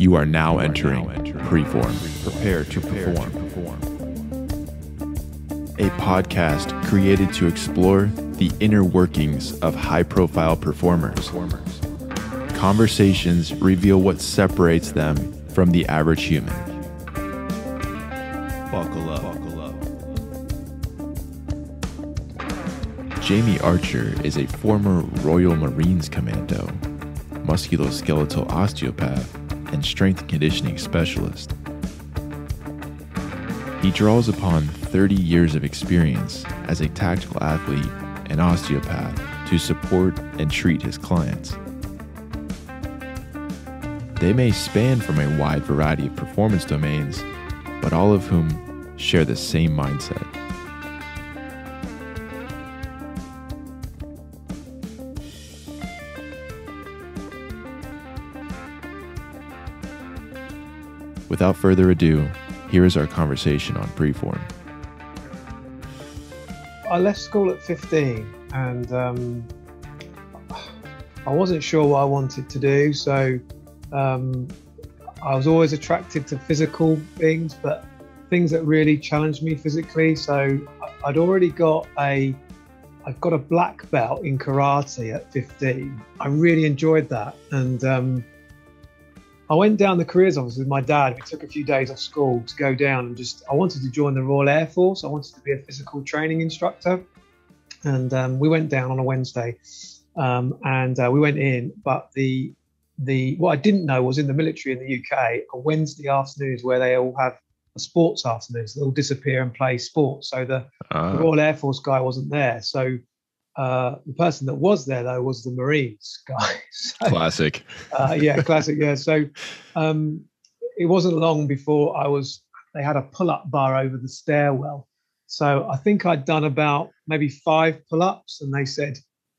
You are now entering Preform. Prepare to perform. A podcast created to explore the inner workings of high profile performers. Conversations reveal what separates them from the average human. Buckle up. Jamie Archer is a former Royal Marines commando, musculoskeletal osteopath, and strength conditioning specialist. He draws upon 30 years of experience as a tactical athlete and osteopath to support and treat his clients. They may span from a wide variety of performance domains, but all of whom share the same mindset. Without further ado, here is our conversation on preform. I left school at 15 and um, I wasn't sure what I wanted to do. So um, I was always attracted to physical things, but things that really challenged me physically. So I'd already got a I got a black belt in karate at 15. I really enjoyed that, and um, I went down the careers office with my dad. We took a few days off school to go down and just, I wanted to join the Royal Air Force. I wanted to be a physical training instructor. And um, we went down on a Wednesday um, and uh, we went in. But the, the, what I didn't know was in the military in the UK, a Wednesday afternoons where they all have a sports afternoons, they all disappear and play sports. So the, uh. the Royal Air Force guy wasn't there. So uh, the person that was there though was the Marines guy. so, classic. Uh, yeah, classic. Yeah. So um, it wasn't long before I was. They had a pull-up bar over the stairwell. So I think I'd done about maybe five pull-ups, and they said,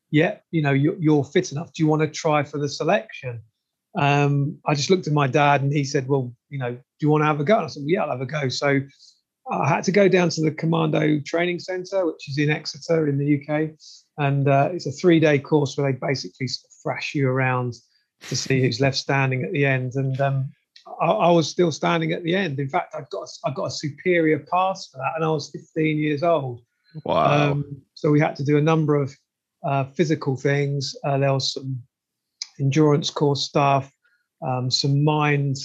"Yeah, you know, you're, you're fit enough. Do you want to try for the selection?" Um, I just looked at my dad, and he said, "Well, you know, do you want to have a go?" And I said, well, "Yeah, I'll have a go." So I had to go down to the Commando Training Centre, which is in Exeter in the UK, and uh, it's a three-day course where they basically sort of thrash you around to see who's left standing at the end. And um, I, I, was still standing at the end. In fact, I got I got a superior pass for that, and I was 15 years old. Wow! Um, so we had to do a number of uh, physical things. Uh, there was some endurance course stuff, um, some mind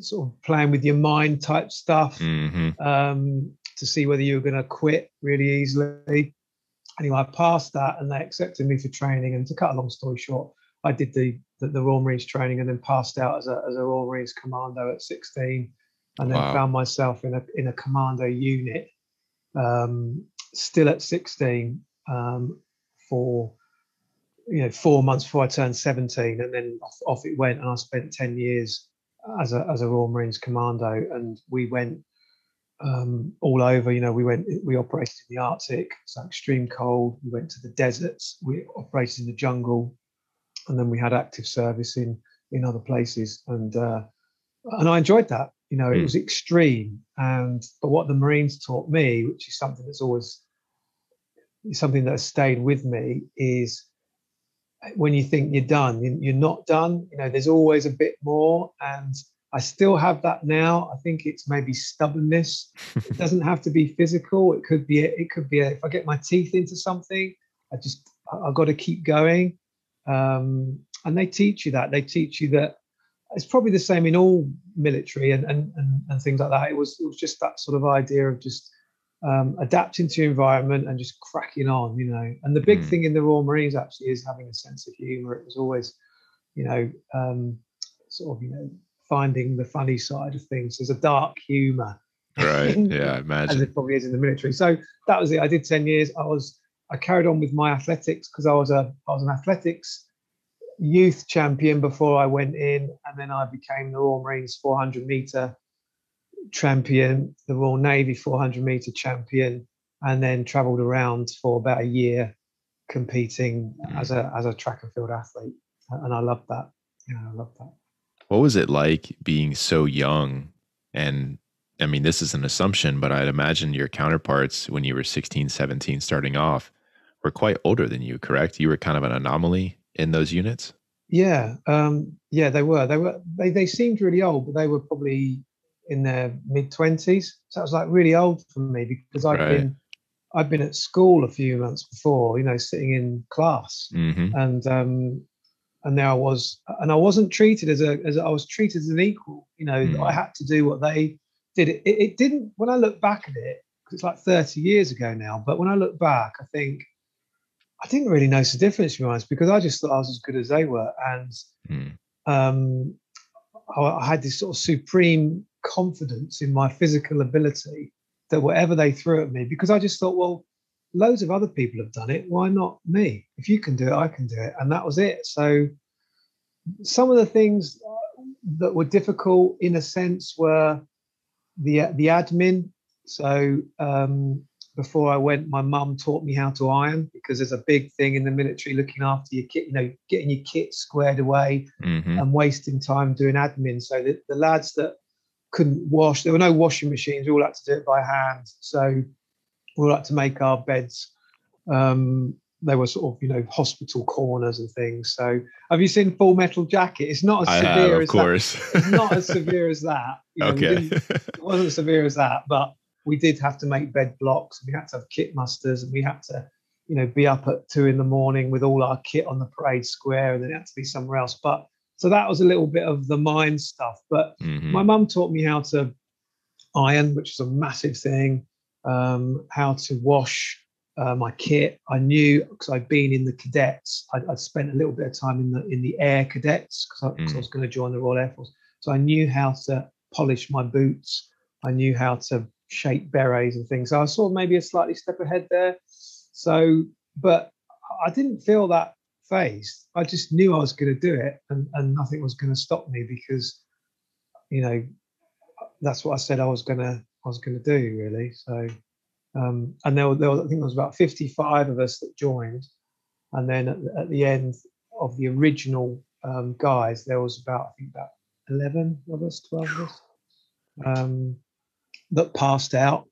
sort of playing with your mind type stuff mm-hmm. um, to see whether you were going to quit really easily. Anyway, I passed that and they accepted me for training. And to cut a long story short, I did the, the, the Royal Marines training and then passed out as a, as a Royal Marines commando at 16 and then wow. found myself in a, in a commando unit um, still at 16 um, for you know four months before I turned 17 and then off, off it went and I spent 10 years as a as a Royal Marines commando, and we went um, all over. You know, we went we operated in the Arctic, so extreme cold. We went to the deserts. We operated in the jungle, and then we had active service in in other places, and uh, and I enjoyed that. You know, it mm. was extreme, and but what the Marines taught me, which is something that's always something that has stayed with me, is when you think you're done, you're not done. You know, there's always a bit more, and I still have that now. I think it's maybe stubbornness. it doesn't have to be physical. It could be. A, it could be. A, if I get my teeth into something, I just I've got to keep going. Um, and they teach you that. They teach you that it's probably the same in all military and and and, and things like that. It was it was just that sort of idea of just um, adapting to your environment and just cracking on, you know. And the big mm. thing in the Royal Marines actually is having a sense of humour. It was always, you know, um, sort of, you know, finding the funny side of things. There's a dark humour. Right. yeah, I imagine. As it probably is in the military. So that was it. I did 10 years. I was, I carried on with my athletics because I was a, I was an athletics youth champion before I went in. And then I became the Royal Marines 400 meter champion, the Royal Navy 400 meter champion, and then travelled around for about a year competing mm. as a as a track and field athlete, and I loved that. Yeah, I loved that. What was it like being so young? And I mean, this is an assumption, but I'd imagine your counterparts when you were 16, 17, starting off, were quite older than you. Correct? You were kind of an anomaly in those units. Yeah, um, yeah, they were. They were. They they seemed really old, but they were probably in their mid twenties. So it was like really old for me because I've right. been I've been at school a few months before, you know, sitting in class, mm-hmm. and um, and there I was, and I wasn't treated as a as a, I was treated as an equal. You know, mm. I had to do what they did. It, it, it didn't. When I look back at it, because it's like 30 years ago now. But when I look back, I think I didn't really notice the difference, to be honest, because I just thought I was as good as they were, and mm. um, I, I had this sort of supreme confidence in my physical ability that whatever they threw at me, because I just thought, well, loads of other people have done it. Why not me? If you can do it, I can do it. And that was it. So some of the things that were difficult in a sense were the the admin. So um, before I went, my mum taught me how to iron because there's a big thing in the military looking after your kit, you know, getting your kit squared away mm-hmm. and wasting time doing admin. So the, the lads that couldn't wash. There were no washing machines. We all had to do it by hand. So we all had to make our beds. Um, they were sort of, you know, hospital corners and things. So have you seen Full Metal Jacket? It's not as I severe have, of as course. that. It's not as severe as that. You know, okay. it wasn't as severe as that, but we did have to make bed blocks. We had to have kit musters and we had to, you know, be up at two in the morning with all our kit on the parade square and then it had to be somewhere else. But so that was a little bit of the mind stuff. But mm-hmm. my mum taught me how to iron, which is a massive thing, um, how to wash uh, my kit. I knew because I'd been in the cadets. I'd, I'd, spent a little bit of time in the in the air cadets because I, mm. I, was going to join the Royal Air Force. So I knew how to polish my boots. I knew how to shape berets and things. So I saw maybe a slightly step ahead there. So, but I didn't feel that phased. I just knew I was going to do it, and, and nothing was going to stop me because, you know, that's what I said I was going to I was going to do really. So, um, and there, there was, I think there was about 55 of us that joined, and then at, at the end of the original um, guys, there was about I think about 11 of us, 12 of us um, that passed out.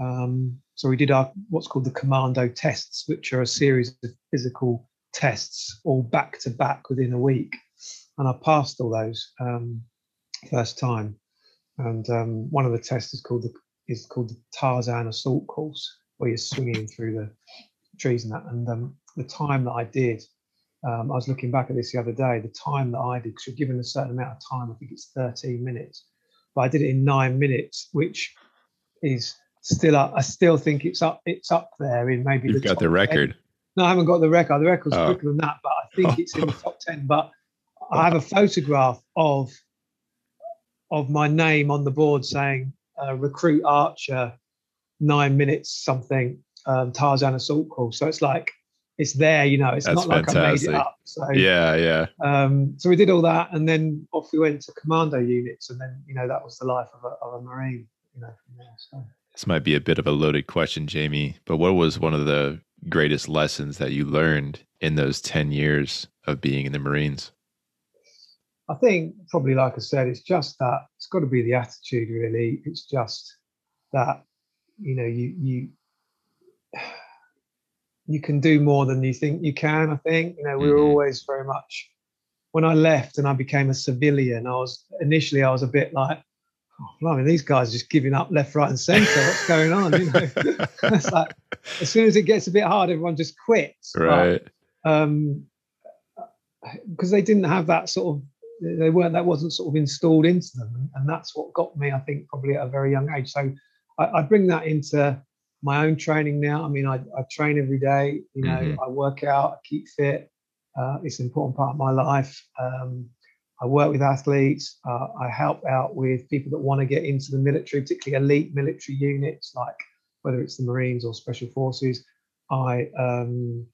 Um, so we did our what's called the commando tests, which are a series of physical tests all back to back within a week, and I passed all those um, first time. And um, one of the tests is called the is called the Tarzan assault course, where you're swinging through the trees and that. And um, the time that I did, um, I was looking back at this the other day. The time that I did, because you're given a certain amount of time, I think it's 13 minutes, but I did it in nine minutes, which is still up. I still think it's up. It's up there in maybe. You've the got the record. 10. No, I haven't got the record. The record's oh. quicker than that, but I think it's in the top ten. But I have a photograph of of my name on the board saying uh, "Recruit Archer, nine minutes something, um, Tarzan assault call." So it's like it's there, you know. It's That's not fantastic. like I made it up. So yeah, yeah. Um, so we did all that, and then off we went to commando units, and then you know that was the life of a, of a marine. You know, there, so. This might be a bit of a loaded question, Jamie, but what was one of the greatest lessons that you learned in those 10 years of being in the Marines? I think probably like I said, it's just that it's got to be the attitude really. It's just that, you know, you you you can do more than you think you can, I think. You know, we were mm-hmm. always very much when I left and I became a civilian, I was initially I was a bit like, oh, mean, these guys are just giving up left, right, and centre. What's going on? You know, it's like as soon as it gets a bit hard, everyone just quits. Right. But, um, because they didn't have that sort of they weren't that wasn't sort of installed into them and that's what got me i think probably at a very young age so i, I bring that into my own training now i mean i, I train every day you know mm-hmm. i work out i keep fit uh, it's an important part of my life um, I work with athletes. Uh, I help out with people that want to get into the military, particularly elite military units, like whether it's the Marines or Special Forces. I, um,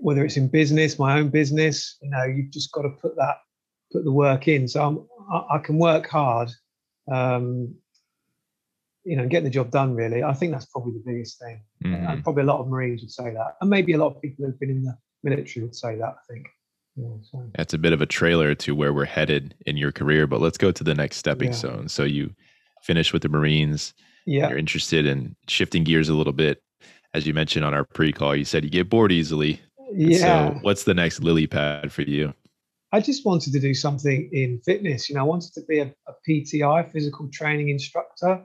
whether it's in business, my own business, you know, you've just got to put that, put the work in. So I'm, I, I can work hard, um, you know, and get the job done. Really, I think that's probably the biggest thing. Mm-hmm. And probably a lot of Marines would say that, and maybe a lot of people who've been in the military would say that. I think. That's a bit of a trailer to where we're headed in your career, but let's go to the next stepping yeah. stone. So you finish with the Marines. Yeah. You're interested in shifting gears a little bit. As you mentioned on our pre-call, you said you get bored easily. Yeah. So what's the next lily pad for you? I just wanted to do something in fitness. You know, I wanted to be a, a PTI, physical training instructor,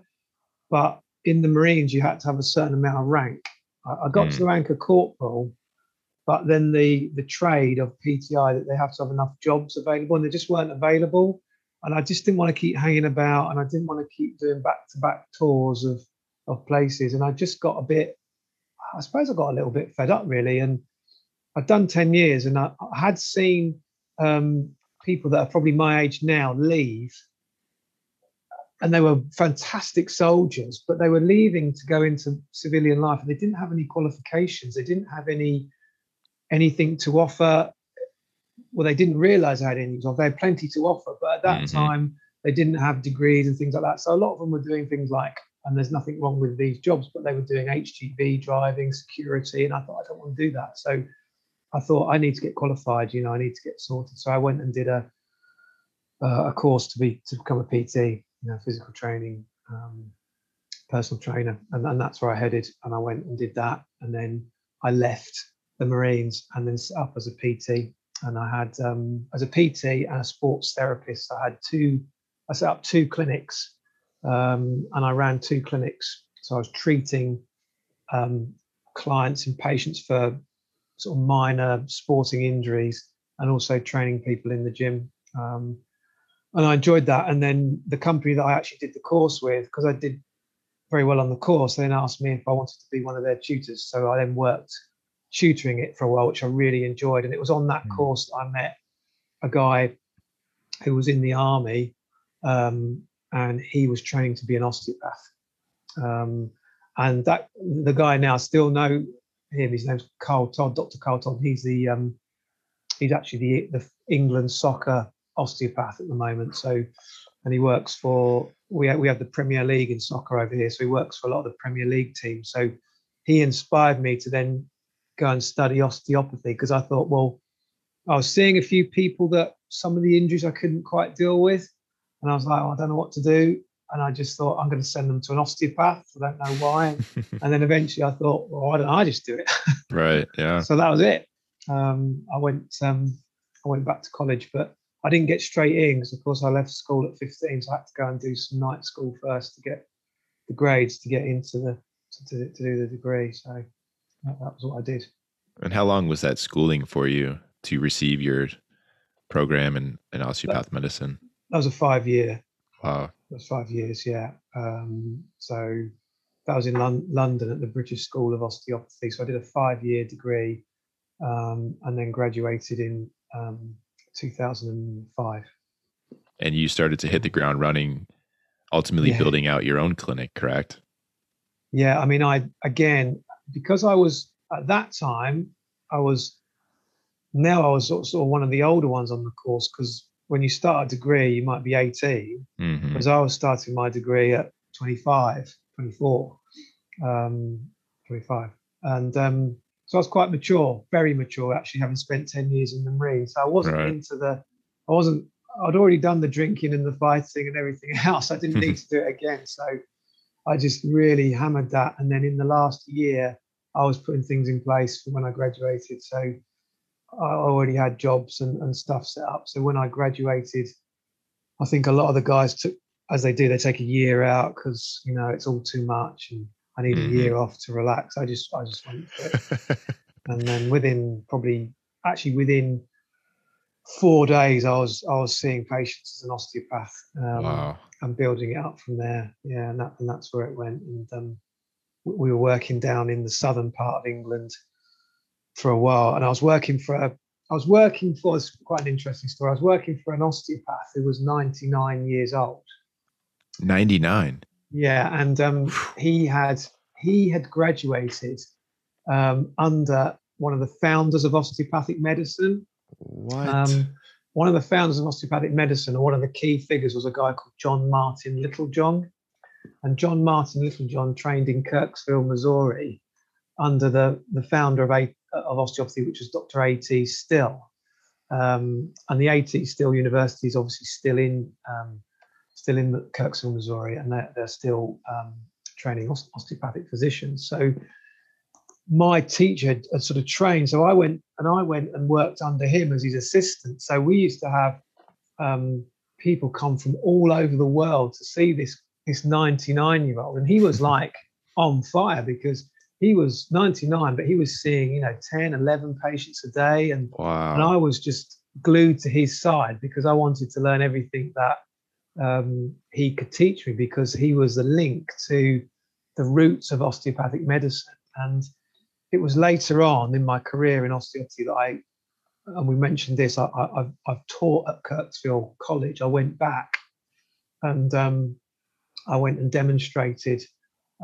but in the Marines, you had to have a certain amount of rank. I, I got mm. to hmm. the rank of corporal, but then the the trade of PTI that they have to have enough jobs available, and they just weren't available. And I just didn't want to keep hanging about, and I didn't want to keep doing back to back tours of of places. And I just got a bit, I suppose, I got a little bit fed up really. And I'd done ten years, and I, I had seen um, people that are probably my age now leave and they were fantastic soldiers, but they were leaving to go into civilian life, and they didn't have any qualifications. They didn't have any anything to offer. Well, they didn't realize they had anything to offer. They had plenty to offer, but at that mm-hmm. time, they didn't have degrees and things like that. So a lot of them were doing things like, and there's nothing wrong with these jobs, but they were doing HGV driving, security, and I thought I don't want to do that. So I thought I need to get qualified. You know, I need to get sorted. So I went and did a uh, a course to be to become a PT you know, physical training, um, personal trainer, and, and that's where I headed. And I went and did that, and then I left the Marines and then set up as a PT. And I had um, as a PT and a sports therapist, I had two. I set up two clinics, um, and I ran two clinics. So I was treating um, clients and patients for sort of minor sporting injuries, and also training people in the gym. Um, and I enjoyed that. And then the company that I actually did the course with, because I did very well on the course, they then asked me if I wanted to be one of their tutors. So I then worked tutoring it for a while, which I really enjoyed. And it was on that mm. course that I met a guy who was in the army, um, and he was training to be an osteopath. Um, and that the guy now still know him. His name's Carl Todd, Dr. Carl Todd. He's the um, he's actually the the England soccer osteopath at the moment. So, and he works for we have, we have the Premier League in soccer over here. So he works for a lot of the Premier League teams. So he inspired me to then go and study osteopathy because I thought, well, I was seeing a few people that some of the injuries I couldn't quite deal with, and I was like, oh, I don't know what to do. And I just thought I'm going to send them to an osteopath. I don't know why. and then eventually I thought, well, why don't I just do it? right. Yeah. so that was it. Um, I went um, I went back to college, but I didn't get straight in because, of course, I left school at 15, so I had to go and do some night school first to get the grades to get into the to, to, to do the degree. So that, was what I did. And how long was that schooling for you to receive your program in, in osteopath that, medicine? That was a five year. Wow. That was five years, yeah. Um, so that was in Lon- London at the British School of Osteopathy. So I did a five year degree um, and then graduated in um, 2005. And you started to hit the ground running, ultimately yeah. building out your own clinic, correct? Yeah, I mean, I again because I was at that time, I was now I was sort of, one of the older ones on the course because when you start a degree, you might be 18, mm-hmm. because I was starting my degree at 25, 24, um, 25, and um, so I was quite mature, very mature, actually, having spent 10 years in the Marines. So I wasn't right. into the, I wasn't, I'd already done the drinking and the fighting and everything else. I didn't need to do it again. So I just really hammered that. And then in the last year, I was putting things in place for when I graduated. So I already had jobs and, and stuff set up. So when I graduated, I think a lot of the guys took, as they do, they take a year out because, you know, it's all too much. And I need mm-hmm. a year off to relax. I just I just went and then within probably actually within four days I was I was seeing patients as an osteopath um, wow. and building it up from there. Yeah, and that and that's where it went. And um, we were working down in the southern part of England for a while, and I was working for a I was working for it's quite an interesting story. I was working for an osteopath who was 99 years old. 99. Yeah, and um, he had he had graduated um, under one of the founders of osteopathic medicine. Um, one of the founders of osteopathic medicine, or one of the key figures, was a guy called John Martin Littlejohn. And John Martin Littlejohn trained in Kirksville, Missouri, under the, the founder of, a, of osteopathy, which was Dr. A.T. Still. Um, and the A.T. Still University is obviously still in um, still in Kirksville, Missouri, and they're, they're still um, training osteopathic physicians. So my teacher had, had, sort of trained. So I went and I went and worked under him as his assistant. So we used to have um, people come from all over the world to see this this 99 year old, and he was like on fire because he was 99, but he was seeing you know 10, 11 patients a day, and wow. and I was just glued to his side because I wanted to learn everything that um, he could teach me because he was the link to the roots of osteopathic medicine and it was later on in my career in osteopathy that I, and we mentioned this, I, I, have taught at Kirksville College. I went back and um, I went and demonstrated.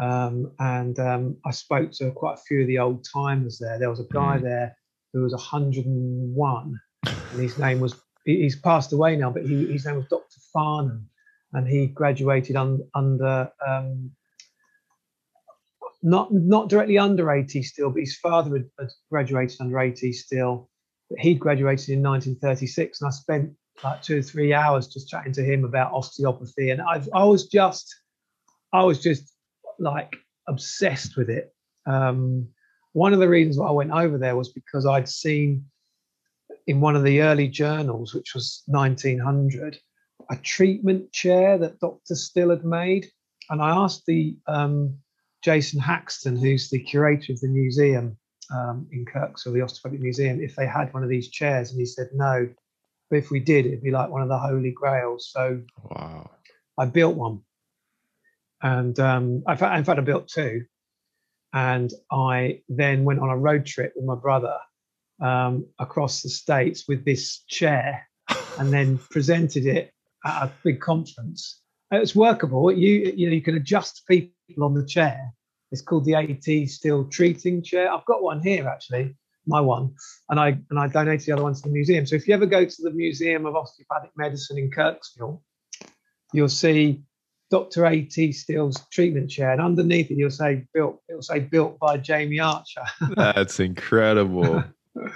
Um, and um, I spoke to quite a few of the old timers there. There was a guy mm. there who was 101, and his name was, he's passed away now, but he, his name was Dr. Farnham, and he graduated un, under um, not not directly under A.T. Still, but his father had, had graduated under A.T. Still. But he'd graduated in 1936, and I spent like two or three hours just chatting to him about osteopathy, and I, I was just, I was just like obsessed with it. Um, one of the reasons why I went over there was because I'd seen in one of the early journals, which was 1900, a treatment chair that Dr. Still had made, and I asked the um, Jason Haxton, who's the curator of the museum um, in Kirksville, the Osteopathic Museum, if they had one of these chairs, and he said no. But if we did, it'd be like one of the holy grails. So wow. I built one, and um, in fact, in fact, I built two, and I then went on a road trip with my brother um, across the states with this chair, and then presented it at a big conference. It's workable. You you know you can adjust people on the chair. It's called the AT Still Treating Chair. I've got one here actually, my one, and I and I donated the other one to the museum. So if you ever go to the Museum of Osteopathic Medicine in Kirksville, you'll see Dr. AT Still's treatment chair, and underneath it you'll say built. It'll say built by Jamie Archer. That's incredible.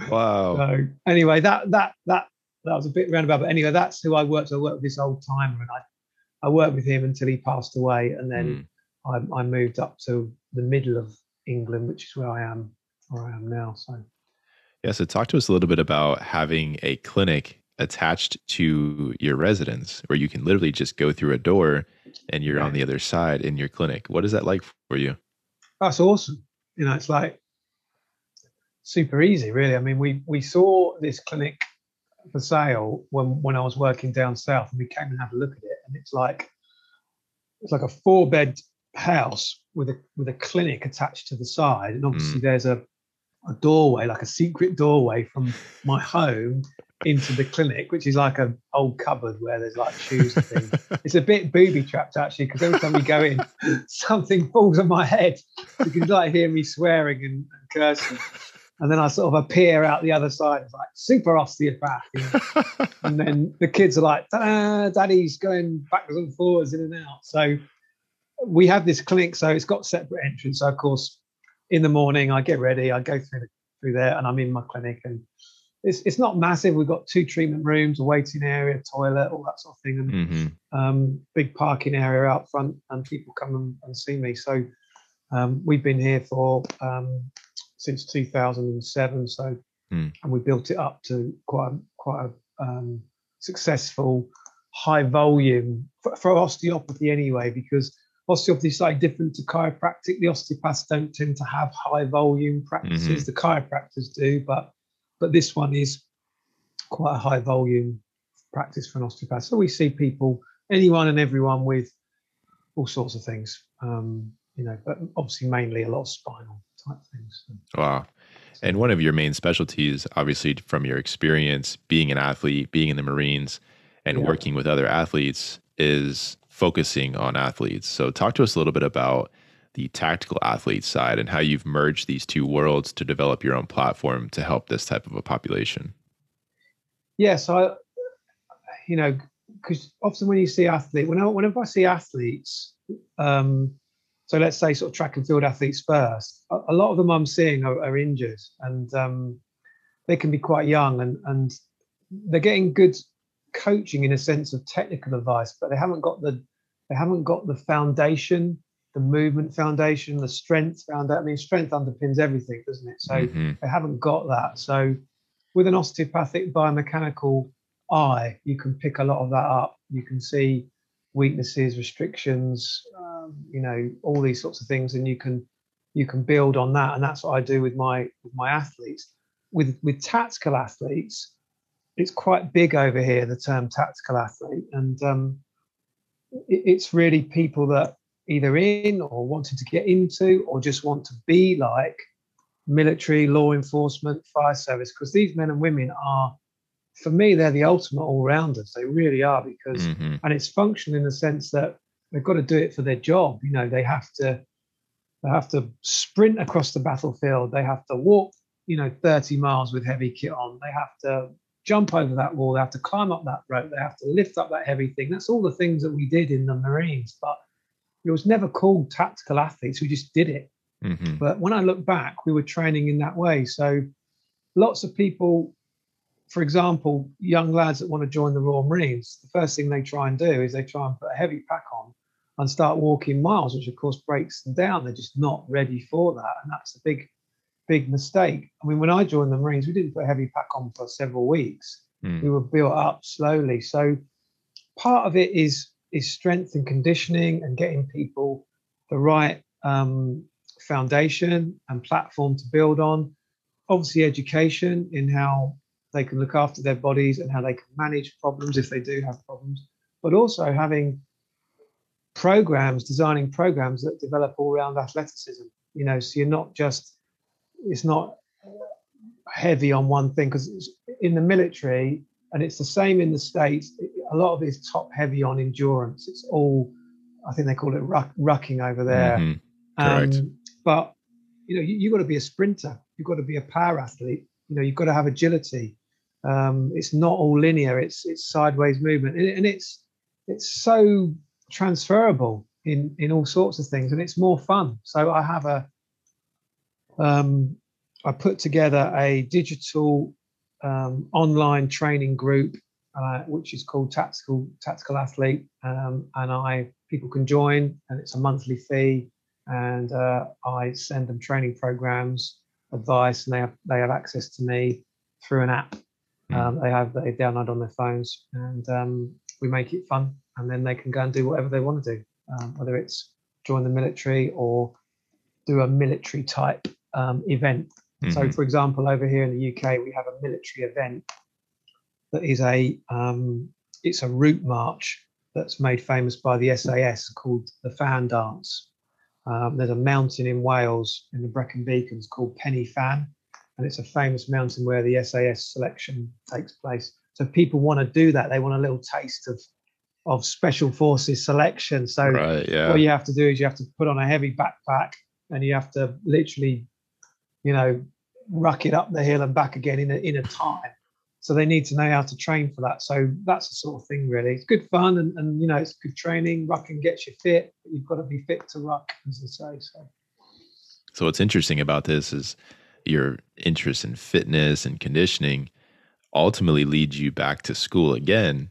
Wow. So anyway, that that that that was a bit roundabout, but anyway, that's who I worked. I worked with this old timer, and I I worked with him until he passed away, and then. Mm I, I moved up to the middle of England, which is where I am, where I am now. So, yeah. So, talk to us a little bit about having a clinic attached to your residence, where you can literally just go through a door and you're yeah. on the other side in your clinic. What is that like for you? That's awesome. You know, it's like super easy, really. I mean, we we saw this clinic for sale when when I was working down south, and we came and had a look at it, and it's like it's like a four bed house with a with a clinic attached to the side, and obviously mm. there's a a doorway, like a secret doorway from my home into the clinic, which is like an old cupboard where there's like shoes and things. it's a bit booby trapped actually, because every time we go in, something falls on my head. You can like hear me swearing and, and cursing. And then I sort of appear out the other side, it's like super osteopath. You know? and then the kids are like, Daddy's going backwards and forwards in and out. So we have this clinic, so it's got separate entrance. So of course, in the morning I get ready, I go through through there, and I'm in my clinic, and it's it's not massive. We've got two treatment rooms, a waiting area, toilet, all that sort of thing, and mm-hmm. um, big parking area out front, and people come and, and see me. So um, we've been here for um, since 2007. So mm. and we built it up to quite a, quite a um, successful high volume for, for osteopathy anyway, because osteopathy is slightly different to chiropractic. The osteopaths don't tend to have high volume practices. Mm-hmm. The chiropractors do, but but this one is quite a high volume practice for an osteopath. So we see people, anyone and everyone with all sorts of things. Um, you know, but obviously mainly a lot of spinal type things. Wow. And one of your main specialties, obviously from your experience being an athlete, being in the Marines, and yeah. working with other athletes, is focusing on athletes. So, talk to us a little bit about the tactical athlete side and how you've merged these two worlds to develop your own platform to help this type of a population. Yeah, so I, you know, because often when you see athlete, whenever, whenever I see athletes, um, so let's say sort of track and field athletes first, a, a lot of them I'm seeing are, are injured and um, they can be quite young and and they're getting good coaching in a sense of technical advice, but they haven't got the they haven't got the foundation the movement foundation, the strength foundation. I mean, strength underpins everything, doesn't it? So mm-hmm. they haven't got that. So with an osteopathic biomechanical eye, you can pick a lot of that up. You can see weaknesses, restrictions, um, you know, all these sorts of things, and you can you can build on that. And that's what I do with my with my athletes. With with tactical athletes, it's quite big over here. The term tactical athlete, and um, it, it's really people that either in or wanted to get into or just want to be like military, law enforcement, fire service, because these men and women are, for me, they're the ultimate all rounders. They really are because, mm-hmm. and it's functional in the sense that they've got to do it for their job. You know, they have to, they have to sprint across the battlefield. They have to walk, you know, 30 miles with heavy kit on. They have to jump over that wall. They have to climb up that rope. They have to lift up that heavy thing. That's all the things that we did in the Marines. But it was never called tactical athletes. We just did it. Mm-hmm. But when I look back, we were training in that way. So lots of people, for example, young lads that want to join the Royal Marines, the first thing they try and do is they try and put a heavy pack on and start walking miles, which of course breaks them down. They're just not ready for that. And that's a big, big mistake. I mean, when I joined the Marines, we didn't put a heavy pack on for several weeks. Mm. We were built up slowly. So part of it is is strength and conditioning and getting people the right um, foundation and platform to build on. Obviously, education in how they can look after their bodies and how they can manage problems if they do have problems, but also having programs, designing programs that develop all round athleticism. You know, so you're not just, it's not heavy on one thing because in the military, and it's the same in the States, a lot of it is top heavy on endurance. It's all, I think they call it ruck, rucking over there. Mm-hmm. Um, but you know, you, you've got to be a sprinter. You've got to be a power athlete. You know, you've got to have agility. Um, it's not all linear. It's it's sideways movement, and, and it's it's so transferable in in all sorts of things, and it's more fun. So I have a um, I put together a digital um, online training group, uh, which is called Tactical Tactical Athlete, um, and I people can join, and it's a monthly fee, and uh, I send them training programs, advice, and they have they have access to me through an app. Mm. Um, they have they download on their phones, and um, we make it fun, and then they can go and do whatever they want to do, um, whether it's join the military or do a military type um, event Mm-hmm. So, for example, over here in the UK, we have a military event that is a um, it's a route march that's made famous by the SAS called the Fan Dance. Um, there's a mountain in Wales in the Brecon Beacons called Pen y Fan, and it's a famous mountain where the SAS selection takes place. So people want to do that. They want a little taste of of special forces selection. So right, yeah. what you have to do is you have to put on a heavy backpack and you have to literally, you know, ruck it up the hill and back again in a, in a time. So they need to know how to train for that. So that's the sort of thing, really. It's good fun and, and you know, it's good training. Rucking gets you fit, but you've got to be fit to ruck, as they say. So. so what's interesting about this is your interest in fitness and conditioning ultimately leads you back to school again.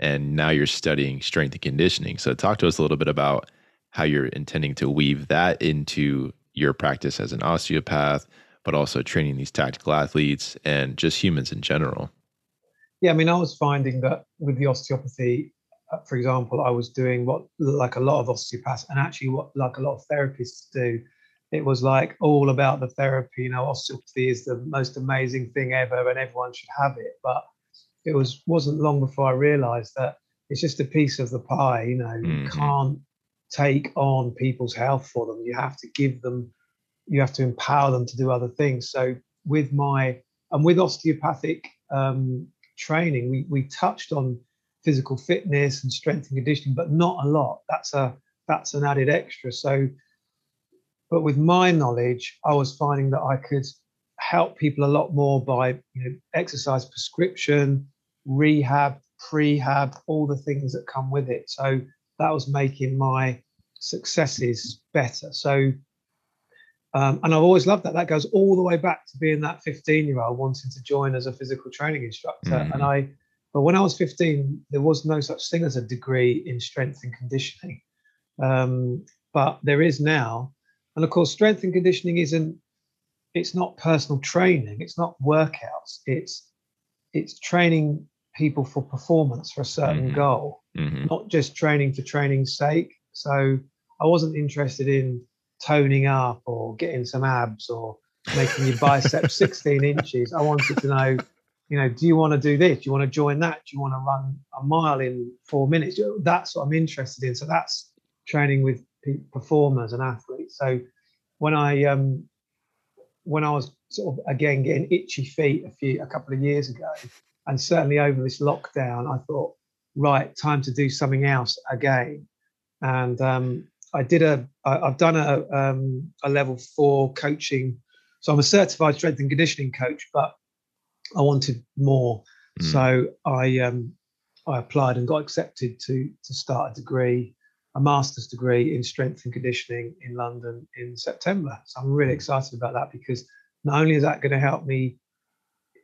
And now you're studying strength and conditioning. So talk to us a little bit about how you're intending to weave that into your practice as an osteopath, but also training these tactical athletes and just humans in general. Yeah, I mean, I was finding that with the osteopathy, uh, for example, I was doing what like a lot of osteopaths and actually what like a lot of therapists do. It was like all about the therapy. You know, osteopathy is the most amazing thing ever, and everyone should have it. But it was wasn't long before I realised that it's just a piece of the pie. You know, mm-hmm. you can't take on people's health for them. You have to give them you have to empower them to do other things. So with my and with osteopathic um, training, we we touched on physical fitness and strength and conditioning, but not a lot. That's a that's an added extra. So, but with my knowledge, I was finding that I could help people a lot more by you know exercise prescription, rehab, prehab, all the things that come with it. So that was making my successes better. So um, and I've always loved that. That goes all the way back to being that 15 year old wanting to join as a physical training instructor. Mm. And I, but when I was 15, there was no such thing as a degree in strength and conditioning. Um, but but there is now. And of course, strength and conditioning isn't. It's not personal training. It's not workouts. It's it's training people for performance for a certain mm-hmm. goal, mm-hmm. not just training for training's sake. So I wasn't interested in toning up or getting some abs or making your biceps 16 inches. I wanted to know, you know, do you want to do this? Do you want to join that? Do you want to run a mile in four minutes? That's what I'm interested in. So that's training with performers and athletes. So when I um when I was sort of again getting itchy feet a few a couple of years ago, and certainly over this lockdown, I thought, right, time to do something else again. And um, I did a, I, I've done a, um, a level four coaching. So I'm a certified strength and conditioning coach, but I wanted more. Mm. So I, um, I applied and got accepted to, to start a degree, a master's degree in strength and conditioning in London in September. So I'm really excited about that because not only is that going to help me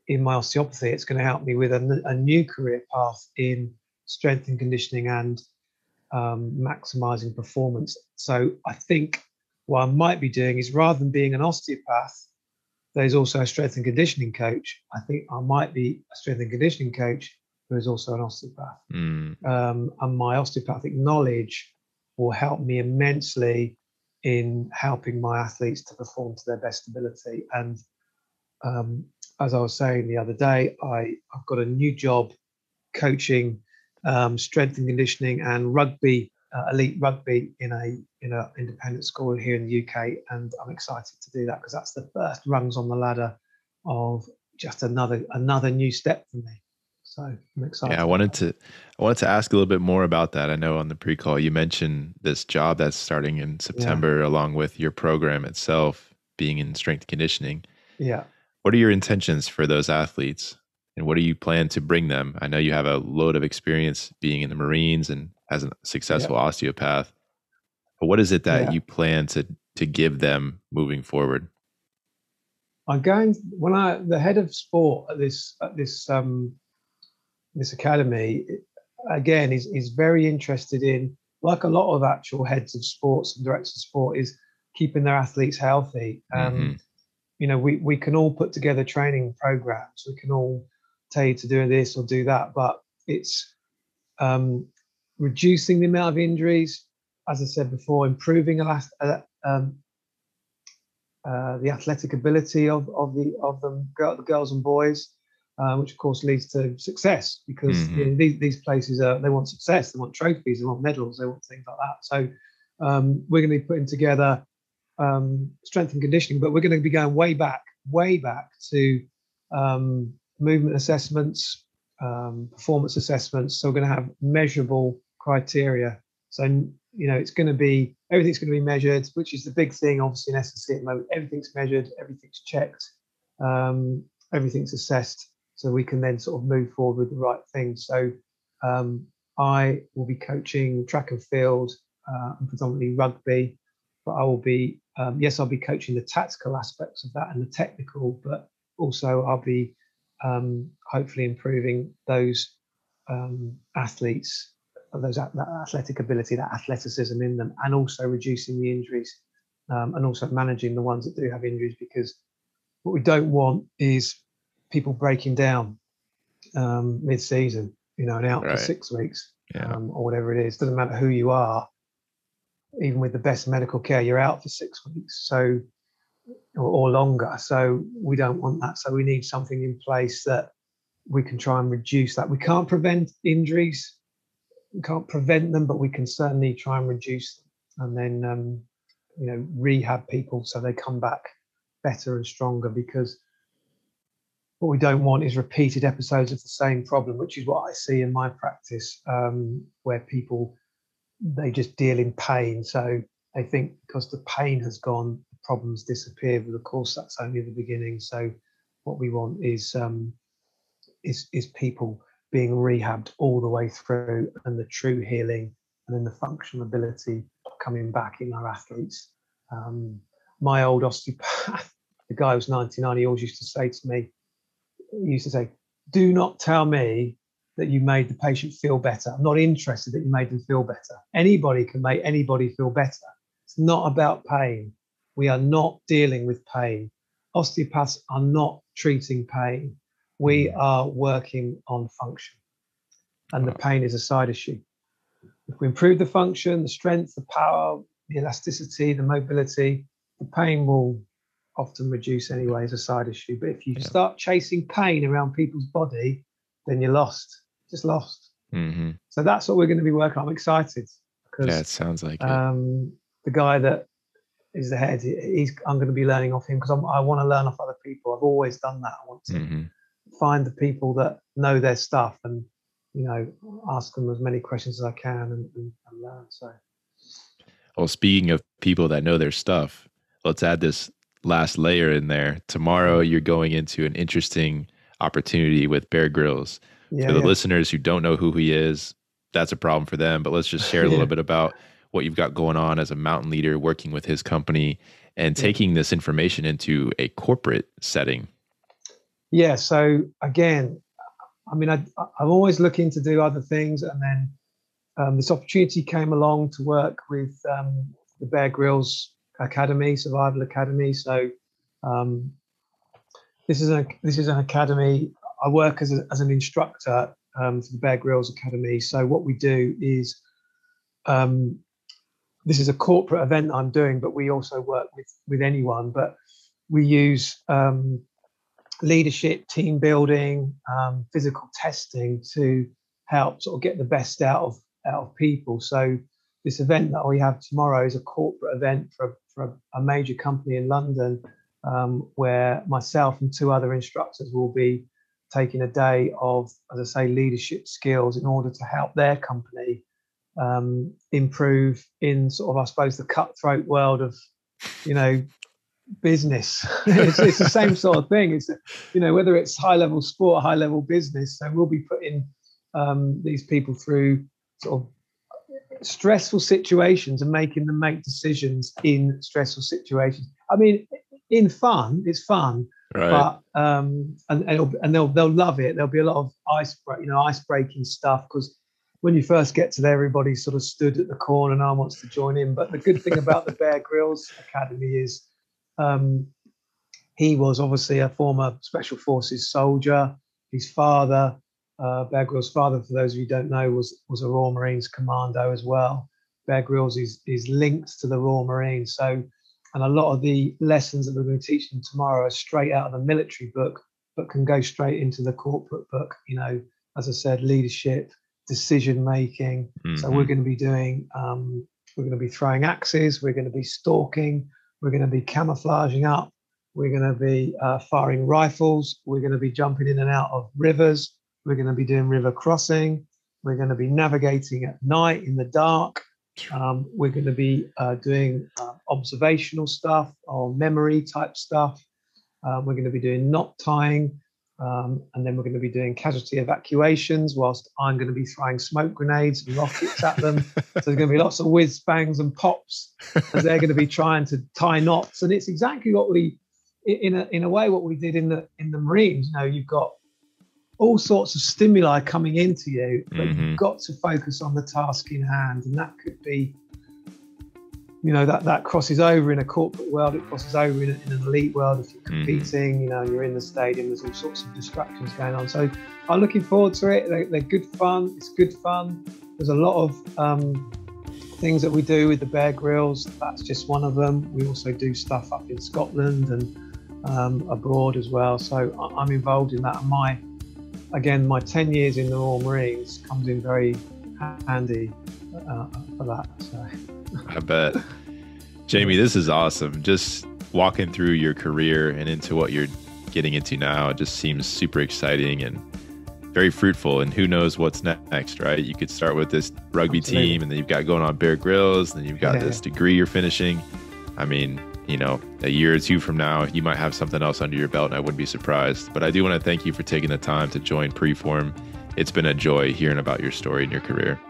in my osteopathy, it's going to help me with a, a new career path in strength and conditioning and um, maximizing performance. So I think what I might be doing is rather than being an osteopath, there's also a strength and conditioning coach. I think I might be a strength and conditioning coach who is also an osteopath. Mm. Um, and my osteopathic knowledge will help me immensely in helping my athletes to perform to their best ability. And um, as I was saying the other day, I, I've got a new job coaching um, strength and conditioning and rugby, uh, elite rugby in a in a independent school here in the UK, and I'm excited to do that because that's the first rungs on the ladder of just another another new step for me. So I'm excited. Yeah, I wanted to I wanted to ask a little bit more about that. I know on the pre-call you mentioned this job that's starting in September, yeah. along with your program itself being in strength conditioning. Yeah. What are your intentions for those athletes? And what do you plan to bring them? I know you have a load of experience being in the Marines and as a successful yeah. osteopath. But what is it that yeah. you plan to to give them moving forward? I'm going when I the head of sport at this at this um this academy again is is very interested in like a lot of actual heads of sports and directors of sport is keeping their athletes healthy. Um, mm-hmm you know, we, we can all put together training programs. We can all tell you to do this or do that, but it's um, reducing the amount of injuries. As I said before, improving elast- uh, um, uh, the athletic ability of, of the of them, girl, the girls and boys, uh, which of course leads to success because mm-hmm. you know, these, these places are they want success, they want trophies, they want medals, they want things like that. So um, we're going to be putting together um, strength and conditioning, but we're going to be going way back, way back to um, movement assessments, um, performance assessments. So we're going to have measurable criteria. So you know, it's going to be everything's going to be measured, which is the big thing, obviously in S&C at the moment. Everything's measured, everything's checked, um, everything's assessed, so we can then sort of move forward with the right things. So um, I will be coaching track and field uh, and predominantly rugby, but I will be um, yes, I'll be coaching the tactical aspects of that and the technical, but also I'll be um, hopefully improving those um, athletes, those that athletic ability, that athleticism in them, and also reducing the injuries um, and also managing the ones that do have injuries because what we don't want is people breaking down um, mid-season, you know, and out right. for six weeks yeah. Um, or whatever it is. Doesn't matter who you are even with the best medical care, you're out for six weeks, so or, or, longer. So we don't want that. So we need something in place that we can try and reduce that. We can't prevent injuries, we can't prevent them, but we can certainly try and reduce them, and then um, you know rehab people so they come back better and stronger because what we don't want is repeated episodes of the same problem, which is what I see in my practice, um, where people they just deal in pain. So they think because the pain has gone, the problems disappear. But of course, that's only the beginning. So what we want is um, is is people being rehabbed all the way through, and the true healing, and then the functional ability coming back in our athletes. Um, my old osteopath, the guy was 99, he always used to say to me, he used to say, "Do not tell me that you made the patient feel better. I'm not interested that you made them feel better. Anybody can make anybody feel better. It's not about pain. We are not dealing with pain. Osteopaths are not treating pain. We mm. are working on function. And the pain is a side issue. If we improve the function, the strength, the power, the elasticity, the mobility, the pain will often reduce anyway as a side issue. But if you yeah. start chasing pain around people's body, then you're lost, just lost. Mm-hmm. So that's what we're going to be working on. I'm excited because yeah, it sounds like um, the guy that is the head. He's I'm going to be learning off him because I want to learn off other people. I've always done that. I want to mm-hmm. find the people that know their stuff and you know ask them as many questions as I can and, and, and learn. So. Well, speaking of people that know their stuff, let's add this last layer in there. Tomorrow, you're going into an interesting opportunity with Bear Grylls. Yeah, for the yeah. listeners who don't know who he is, that's a problem for them. But let's just share a little bit about what you've got going on as a mountain leader, working with his company, and taking this information into a corporate setting. Yeah. So again, I mean, I, am always looking to do other things, and then um, this opportunity came along to work with um, the Bear Grylls Academy, Survival Academy. So um, this is a this is an academy. I work as, a, as an instructor um, for the Bear Grylls Academy. So what we do is um, this is a corporate event I'm doing, but we also work with with anyone. But we use um, leadership, team building, um, physical testing to help sort of get the best out of out of people. So this event that we have tomorrow is a corporate event for, for a, major company in London, um, where myself and two other instructors will be taking a day of, as I say, leadership skills in order to help their company um, improve in sort of, I suppose, the cutthroat world of, you know, business. it's, it's, the same sort of thing. It's, you know, whether it's high level sport, high level business. So we'll be putting um, these people through sort of stressful situations and making them make decisions in stressful situations. I mean, in fun, it's fun, right. but um, and and, and they'll they'll love it. There'll be a lot of ice, you know, ice breaking stuff because when you first get to there, everybody sort of stood at the corner and I wants to join in. But the good thing about the Bear Grylls Academy is um, he was obviously a former Special Forces soldier. His father, uh, Bear Grylls' father, for those of you who don't know, was was a Royal Marines commando as well. Bear Grylls is is linked to the Royal Marines, so and a lot of the lessons that we're going to teach them tomorrow are straight out of the military book, but can go straight into the corporate book. You know, as I said, leadership, decision making. Mm-hmm. So we're mm-hmm. going to be doing, um, we're going to be throwing axes, we're going to be stalking, we're going to be camouflaging up, we're going to be uh, firing rifles, we're going to be jumping in and out of rivers, we're going to be doing river crossing, we're going to be navigating at night in the dark. Um, we're going to be uh, doing uh, observational stuff or memory type stuff. Uh, we're going to be doing knot tying. Um, and then we're going to be doing casualty evacuations whilst I'm going to be throwing smoke grenades and rockets at them. so there's going to be lots of whiz bangs and pops as they're going to be trying to tie knots. And it's exactly what we, in a, in a way, what we did in the in the Marines. You know, you've got all sorts of stimuli coming into you, but mm-hmm. you've got to focus on the task in hand, and that could be you know that that crosses over in a corporate world it crosses over in, in an elite world if you're mm-hmm. competing mm. you know you're in the stadium there's all sorts of distractions going on so i'm looking forward to it they're, they're good fun it's good fun there's a lot of um, things that we do with the bear Grylls. that's just one of them we also do stuff up in scotland and um, abroad as well so i'm involved in that and my again my 10 years in the royal marines comes in very handy uh, for that so I bet. Jamie, this is awesome. Just walking through your career and into what you're getting into now, it just seems super exciting and very fruitful. And who knows what's next, right? You could start with this rugby Absolutely. team, and then you've got going on Bear Grylls, and then you've got yeah. this degree you're finishing. I mean, you know, a year or two from now, you might have something else under your belt, and I wouldn't be surprised. But I do want to thank you for taking the time to join Preform. It's been a joy hearing about your story and your career.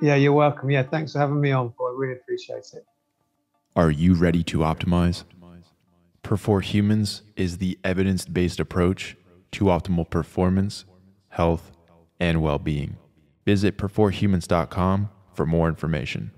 Yeah, you're welcome. Yeah, thanks for having me on, Paul. I really appreciate it. Are you ready to optimize? Perfor Humance is the evidence based approach to optimal performance, health, and well being. Visit perforhumance.com for more information.